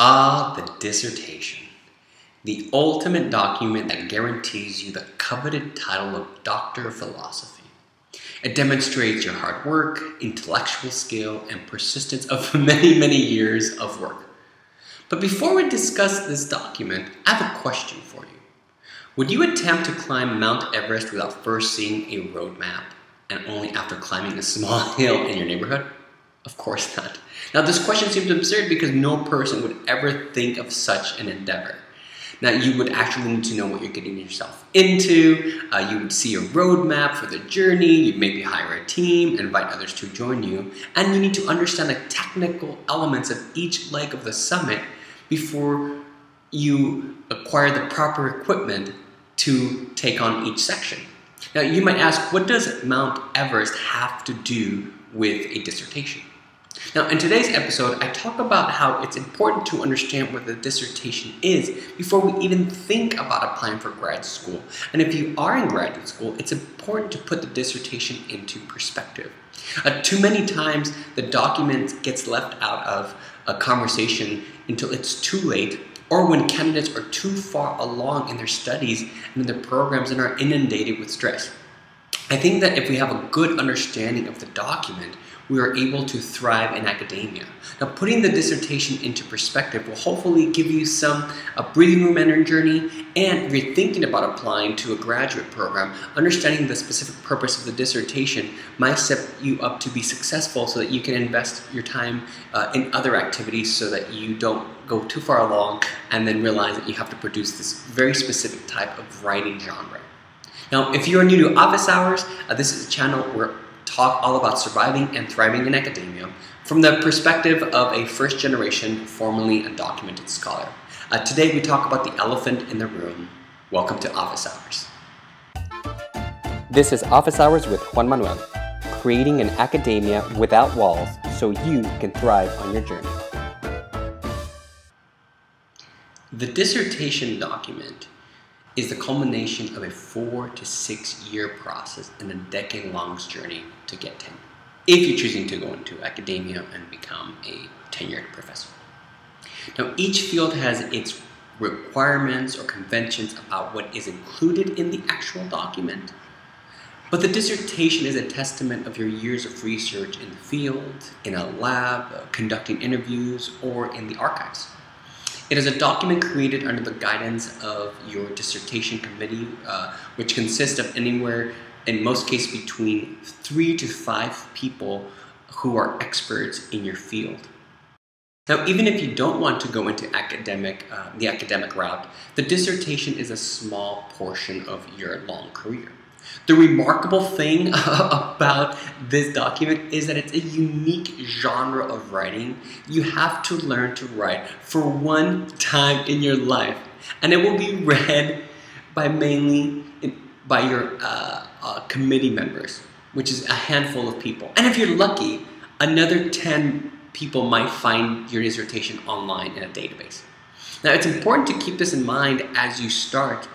Ah, the dissertation. The ultimate document that guarantees you the coveted title of Doctor of Philosophy. It demonstrates your hard work, intellectual skill, and persistence of many, many years of work. But before we discuss this document, I have a question for you. Would you attempt to climb Mount Everest without first seeing a roadmap and only after climbing a small hill in your neighborhood? Of course not. Now, this question seems absurd because no person would ever think of such an endeavor. Now, you would actually need to know what you're getting yourself into. Uh, you would see a roadmap for the journey. You'd maybe hire a team, invite others to join you, and you need to understand the technical elements of each leg of the summit before you acquire the proper equipment to take on each section. Now, you might ask, what does Mount Everest have to do with a dissertation? Now, in today's episode, I talk about how it's important to understand what the dissertation is before we even think about applying for grad school. And if you are in graduate school, it's important to put the dissertation into perspective. Uh, too many times, the document gets left out of a conversation until it's too late or when candidates are too far along in their studies and in their programs and are inundated with stress. I think that if we have a good understanding of the document, we are able to thrive in academia. Now, putting the dissertation into perspective will hopefully give you some a breathing room in your journey, and if you're thinking about applying to a graduate program, understanding the specific purpose of the dissertation might set you up to be successful so that you can invest your time uh, in other activities so that you don't go too far along and then realize that you have to produce this very specific type of writing genre. Now, if you are new to Office Hours, uh, this is a channel where we talk all about surviving and thriving in academia from the perspective of a first generation, formerly undocumented scholar. Uh, today we talk about the elephant in the room. Welcome to Office Hours. This is Office Hours with Juan Manuel, creating an academia without walls so you can thrive on your journey. The dissertation document is the culmination of a four to six year process and a decade long journey to get tenure. If you're choosing to go into academia and become a tenured professor. Now, each field has its requirements or conventions about what is included in the actual document. But the dissertation is a testament of your years of research in the field, in a lab, uh, conducting interviews, or in the archives. It is a document created under the guidance of your dissertation committee, uh, which consists of anywhere, in most cases, between three to five people who are experts in your field. Now, even if you don't want to go into academic, uh, the academic route, the dissertation is a small portion of your long career. The remarkable thing about this document is that it's a unique genre of writing. You have to learn to write for one time in your life, and it will be read by mainly by your uh, uh, committee members, which is a handful of people. And if you're lucky, another 10 people might find your dissertation online in a database. Now, it's important to keep this in mind as you start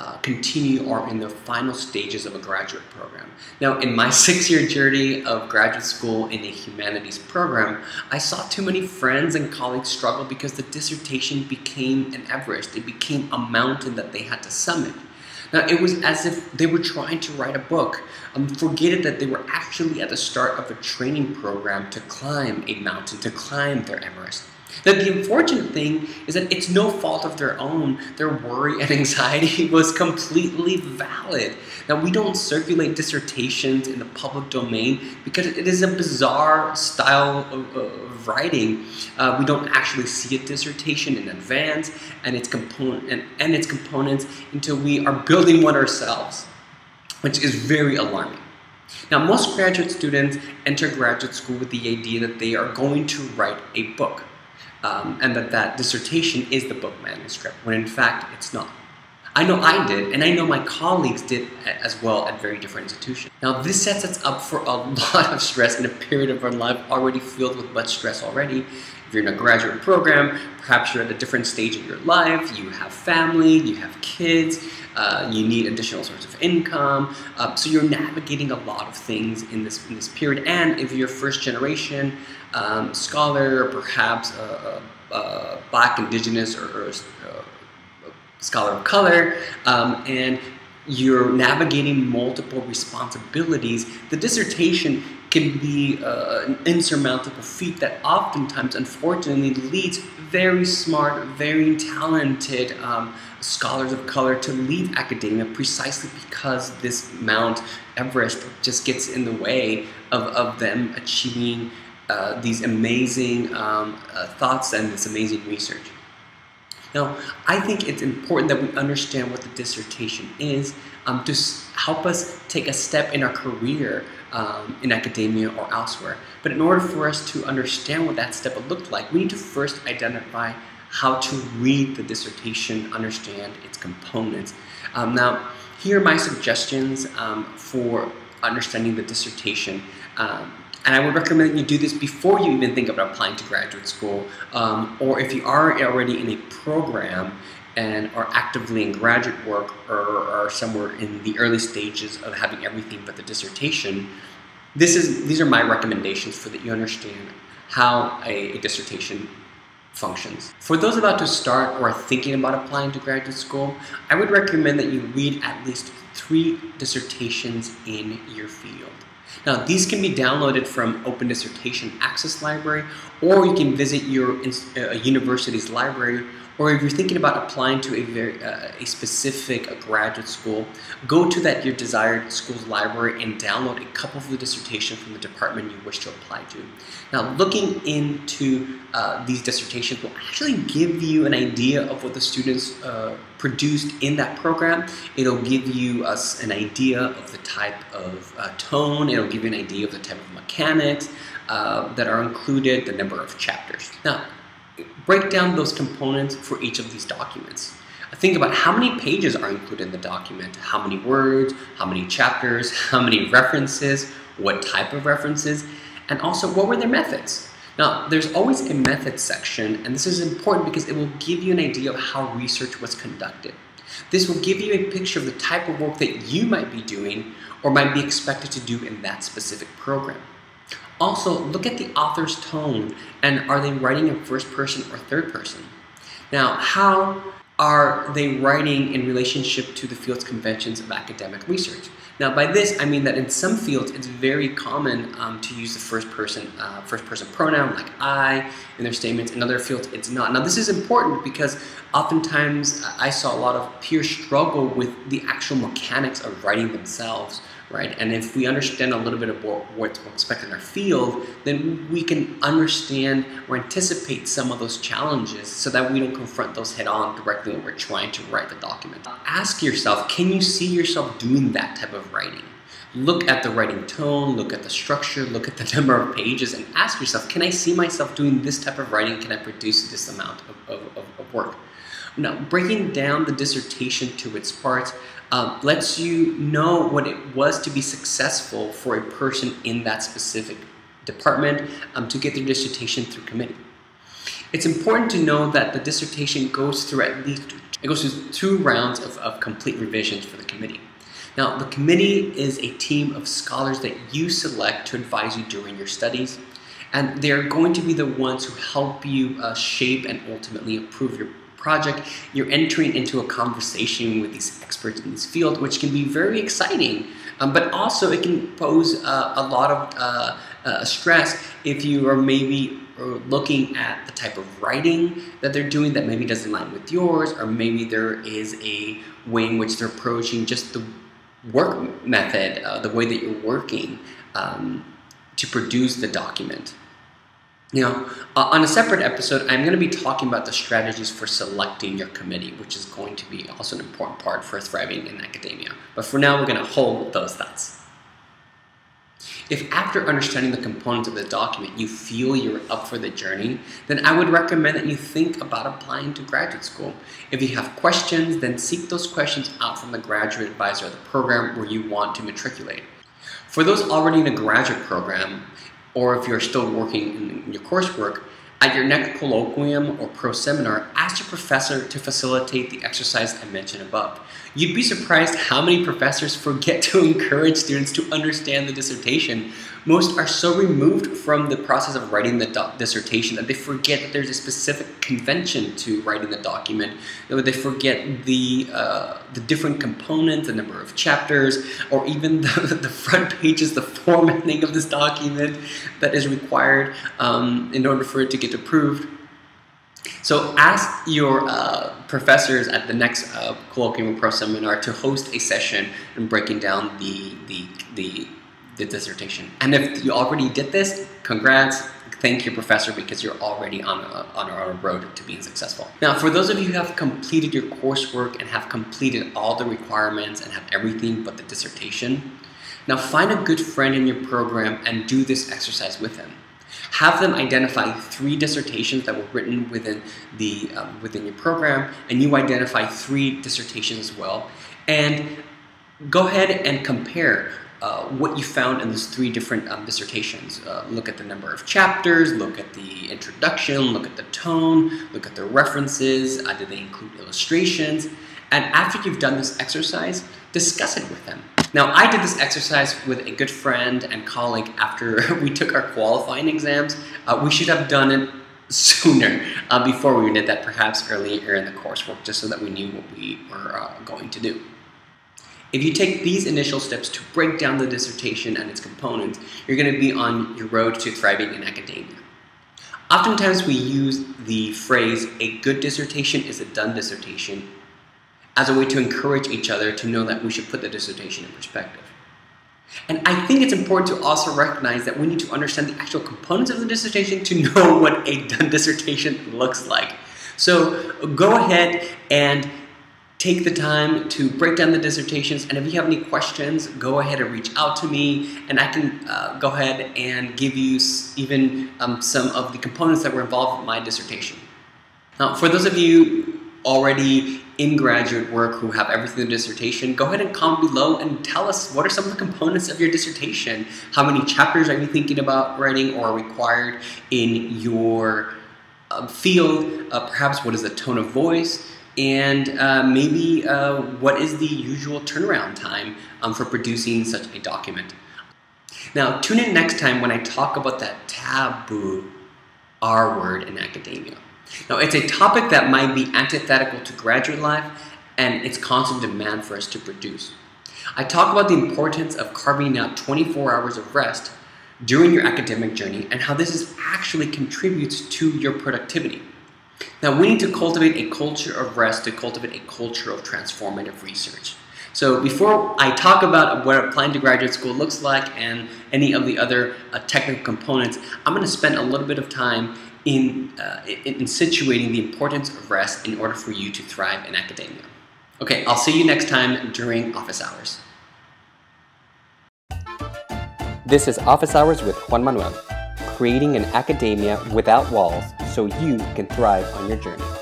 uh, continue or in the final stages of a graduate program. Now, in my six-year journey of graduate school in a humanities program, I saw too many friends and colleagues struggle because the dissertation became an Everest. It became a mountain that they had to summit. Now, it was as if they were trying to write a book, um, forgetting that they were actually at the start of a training program to climb a mountain, to climb their Everest. Now, the unfortunate thing is that it's no fault of their own. Their worry and anxiety was completely valid. Now, we don't circulate dissertations in the public domain because it is a bizarre style of, of writing. Uh, we don't actually see a dissertation in advance and its, component, and, and its components until we are building one ourselves, which is very alarming. Now, most graduate students enter graduate school with the idea that they are going to write a book um, and that that dissertation is the book manuscript, when in fact it's not. I know I did, and I know my colleagues did as well at very different institutions. Now, this sets us up for a lot of stress in a period of our life already filled with much stress already, If you're in a graduate program, perhaps you're at a different stage of your life, you have family, you have kids, uh, you need additional source of income. Uh, so you're navigating a lot of things in this, in this period. And if you're first generation um, scholar, or perhaps a, a, a black, indigenous, or, or a, scholar of color, um, and you're navigating multiple responsibilities, the dissertation can be uh, an insurmountable feat that oftentimes, unfortunately, leads very smart, very talented um, scholars of color to leave academia precisely because this Mount Everest just gets in the way of, of them achieving uh, these amazing um, uh, thoughts and this amazing research. Now, I think it's important that we understand what the dissertation is um, to help us take a step in our career um, in academia or elsewhere. But in order for us to understand what that step would look like, we need to first identify how to read the dissertation, understand its components. Um, now, here are my suggestions um, for understanding the dissertation. Um, and I would recommend you do this before you even think about applying to graduate school, um, or if you are already in a program and are actively in graduate work or are somewhere in the early stages of having everything but the dissertation, this is these are my recommendations for that you understand how a, a dissertation functions. For those about to start or thinking about applying to graduate school, I would recommend that you read at least three dissertations in your field. Now, these can be downloaded from Open Dissertation Access Library, or you can visit your uh, university's library or if you're thinking about applying to a very uh, a specific uh, graduate school, go to that your desired school's library and download a couple of the dissertations from the department you wish to apply to. Now, looking into uh, these dissertations will actually give you an idea of what the students uh, produced in that program. It'll give you us an idea of the type of uh, tone. It'll give you an idea of the type of mechanics uh, that are included, the number of chapters. Now, break down those components for each of these documents. Think about how many pages are included in the document, how many words, how many chapters, how many references, what type of references, and also what were their methods. Now, there's always a methods section, and this is important because it will give you an idea of how research was conducted. This will give you a picture of the type of work that you might be doing or might be expected to do in that specific program. Also, look at the author's tone and are they writing in first person or third person? Now, how are they writing in relationship to the field's conventions of academic research? Now, by this, I mean that in some fields, it's very common um, to use the first person, uh, first person pronoun like I in their statements. In other fields, it's not. Now, this is important because oftentimes I saw a lot of peers struggle with the actual mechanics of writing themselves right? And if we understand a little bit of what, what's expected in our field, then we can understand or anticipate some of those challenges so that we don't confront those head on directly when we're trying to write the document. Ask yourself, can you see yourself doing that type of writing? Look at the writing tone, look at the structure, look at the number of pages, and ask yourself, can I see myself doing this type of writing? Can I produce this amount of, of, of work? Now, breaking down the dissertation to its parts, um, lets you know what it was to be successful for a person in that specific department um, to get their dissertation through committee. It's important to know that the dissertation goes through at least it goes through two rounds of, of complete revisions for the committee. Now, the committee is a team of scholars that you select to advise you during your studies, and they're going to be the ones who help you uh, shape and ultimately approve your project, you're entering into a conversation with these experts in this field, which can be very exciting. Um, but also, it can pose uh, a lot of uh, uh, stress if you are maybe uh, looking at the type of writing that they're doing that maybe doesn't align with yours, or maybe there is a way in which they're approaching just the work method, uh, the way that you're working um, to produce the document. Now, uh, on a separate episode, I'm going to be talking about the strategies for selecting your committee, which is going to be also an important part for thriving in academia. But for now, we're going to hold those thoughts. If after understanding the components of the document you feel you're up for the journey, then I would recommend that you think about applying to graduate school. If you have questions, then seek those questions out from the graduate advisor of the program where you want to matriculate. For those already in a graduate program, or if you're still working in your coursework, At your next colloquium or pro seminar, ask your professor to facilitate the exercise I mentioned above. You'd be surprised how many professors forget to encourage students to understand the dissertation. Most are so removed from the process of writing the dissertation that they forget that there's a specific convention to writing the document. They forget the, uh, the different components, the number of chapters, or even the, the front pages, the formatting of this document that is required um, in order for it to get approved. So ask your uh, professors at the next uh, colloquium pro seminar to host a session and breaking down the, the, the, the dissertation. And if you already did this, congrats, thank your professor because you're already on a, on a road to being successful. Now, for those of you who have completed your coursework and have completed all the requirements and have everything but the dissertation, now find a good friend in your program and do this exercise with them. Have them identify three dissertations that were written within the um, within your program, and you identify three dissertations as well. And go ahead and compare uh, what you found in those three different um, dissertations. Uh, look at the number of chapters, look at the introduction, look at the tone, look at the references, uh, did they include illustrations? And after you've done this exercise, discuss it with them. Now, I did this exercise with a good friend and colleague after we took our qualifying exams. Uh, we should have done it sooner uh, before we did that, perhaps earlier in the coursework, just so that we knew what we were going to do. If you take these initial steps to break down the dissertation and its components, you're going to be on your road to thriving in academia. Oftentimes we use the phrase, a good dissertation is a done dissertation, as a way to encourage each other to know that we should put the dissertation in perspective. And I think it's important to also recognize that we need to understand the actual components of the dissertation to know what a done dissertation looks like. So go ahead and take the time to break down the dissertations. And if you have any questions, go ahead and reach out to me, and I can uh, go ahead and give you even um, some of the components that were involved in my dissertation. Now, for those of you already in graduate work who have everything in the dissertation, go ahead and comment below and tell us what are some of the components of your dissertation. How many chapters are you thinking about writing or required in your uh, field? Uh, perhaps what is the tone of voice? And uh, maybe uh, what is the usual turnaround time um, for producing such a document? Now, tune in next time when I talk about that taboo R word in academia. Now, it's a topic that might be antithetical to graduate life and its constant demand for us to produce. I talk about the importance of carving out 24 hours of rest during your academic journey and how this is actually contributes to your productivity. Now, we need to cultivate a culture of rest to cultivate a culture of transformative research. So before I talk about what applying to graduate school looks like and any of the other uh, technical components, I'm going to spend a little bit of time in, uh, in, in situating the importance of rest in order for you to thrive in academia. Okay, I'll see you next time during office hours. This is Office Hours with Juan Manuel, creating an academia without walls so you can thrive on your journey.